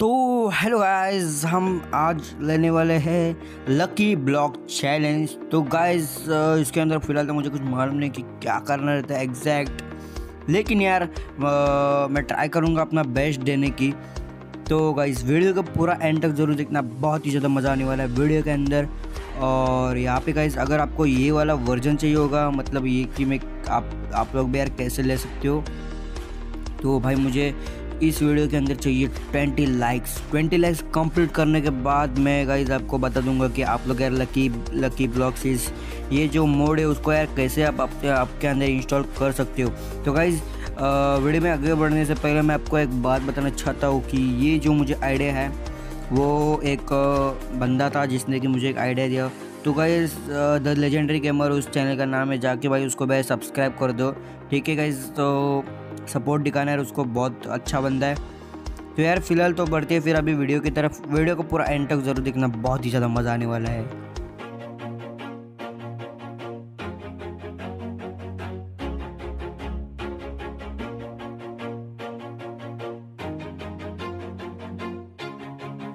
तो hello guys हम आज लेने वाले हैं लकी ब्लॉक चैलेंज तो गाइस इसके अंदर फ़िलहाल तो मुझे कुछ मालूम नहीं कि क्या करना रहता है एग्जैक्ट लेकिन यार अ, मैं ट्राई करूँगा अपना बेस्ट देने की। तो गाइस वीडियो का पूरा एंड तक ज़रूर देखना बहुत ही ज़्यादा मज़ा आने वाला है वीडियो के अंदर। और यहाँ पे गाइस अगर आपको ये वाला वर्जन चाहिए होगा मतलब ये कि मैं आप आप लोग भी यार कैसे ले सकते हो? तो भाई मुझे इस वीडियो के अंदर चाहिए 20 लाइक्स 20 लाइक्स कंप्लीट करने के बाद मैं गाइज़ आपको बता दूँगा कि आप लोग यार लकी लकी ब्लॉक्स इस ये जो मोड है, उसको यार कैसे आप अपने, आपके अंदर इंस्टॉल कर सकते हो। तो गाइज़ वीडियो में आगे बढ़ने से पहले मैं आपको एक बात बताना चाहता हूँ कि ये जो मुझे आइडिया है, वो एक बंदा था जिसने कि मुझे एक आइडिया दिया। तो गाइज़ द लेजेंडरी गेमर उस चैनल का नाम है, जाके भाई उसको भाई सब्सक्राइब कर दो। ठीक है गाइज़ तो सपोर्ट दिखाना है उसको बहुत अच्छा बंदा है। तो यार, फ़िलहाल तो बढ़ती है फिर अभी वीडियो की तरफ़। वीडियो को पूरा एंड तक ज़रूर देखना, बहुत ही ज़्यादा मज़ा आने वाला है।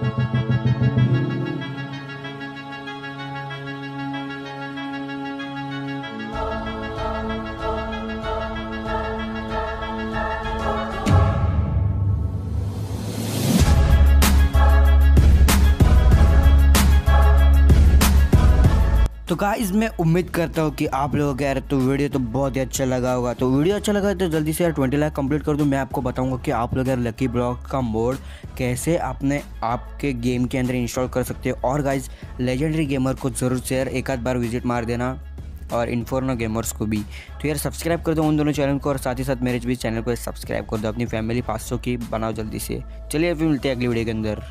なるほど。तो गाइज़ मैं उम्मीद करता हूँ कि आप लोगों यार तो वीडियो तो बहुत ही अच्छा लगा होगा। तो वीडियो अच्छा लगा तो जल्दी से यार ट्वेंटी लाख कंप्लीट कर दूँ। मैं आपको बताऊँगा कि आप लोग यार लकी ब्लॉक का मोड कैसे अपने आपके गेम के अंदर इंस्टॉल कर सकते हो। और गाइज़ लेजेंडरी गेमर को ज़रूर से यार एक आध बार विज़िट मार देना, और इन्फोर्नो गेमर्स को भी। तो यार सब्सक्राइब कर दो उन दोनों चैनल को, और साथ ही साथ मेरे भी चैनल को सब्सक्राइब कर दो, अपनी फैमिली पाँच सौ की बनाओ जल्दी से। चलिए फिर मिलते हैं अगली वीडियो के अंदर।